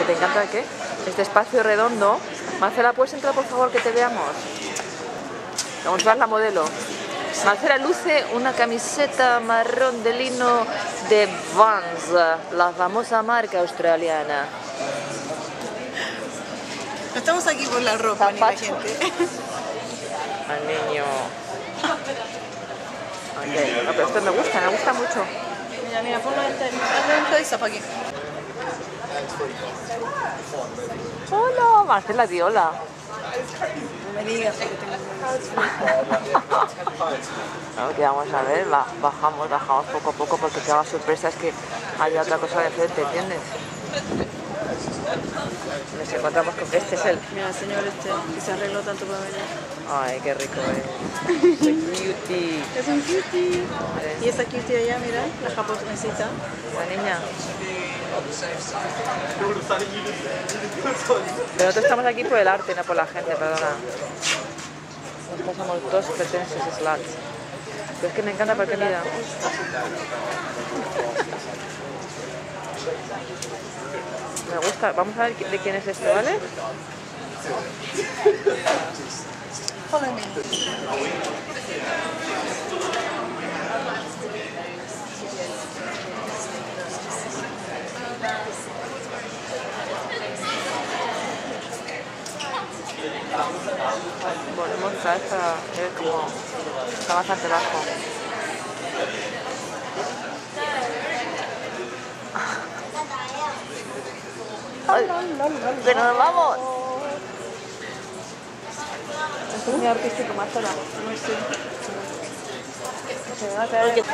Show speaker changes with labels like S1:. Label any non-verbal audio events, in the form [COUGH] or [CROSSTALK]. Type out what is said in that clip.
S1: ¿Que te encanta qué? Este espacio redondo. Marcela, ¿puedes entrar por favor que te veamos? Vamos a ver la modelo. Marcela luce una camiseta marrón de lino de Vans, la famosa marca australiana.
S2: No estamos aquí por la ropa ni la gente. [LAUGHS]
S1: Al niño. Ok, no, pero esto me gusta, me gusta mucho.
S2: Mira, mira, ponlo un close up aquí.
S1: Hola, Marcela, di hola.
S2: No me digas porque tengo...
S1: Claro que vamos a ver, ba- bajamos, bajamos poco a poco porque cada sorpresa es que haya otra cosa de frente, ¿entiendes? Nos encontramos con este es el...
S2: Mira, el señor este, que se arregló tanto para venir.
S1: Ay, qué rico es. [LAUGHS] Qué cutie.
S2: Es un cutie. Y esa cutie allá, mira, la japonesita.
S1: la niña. Pero nosotros estamos aquí por el arte, no por la gente, perdona. Nosotros somos dos pretensos sluts. Pero es que me encanta porque mira. Me gusta. Vamos a ver de quién es esto, ¿vale?
S2: Follow.
S1: Volvemos otra vez a ver cómo está bastante bajo. [LAUGHS] Ay, ¡Que nos vamos! Es muy artístico, Marcela.
S2: No sé.
S1: Se me va a caer.